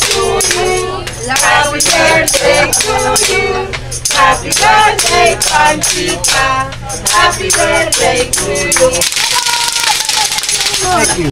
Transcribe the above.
to you. Happy birthday to you. Happy birthday, Panchita. Happy birthday to you. Thank you.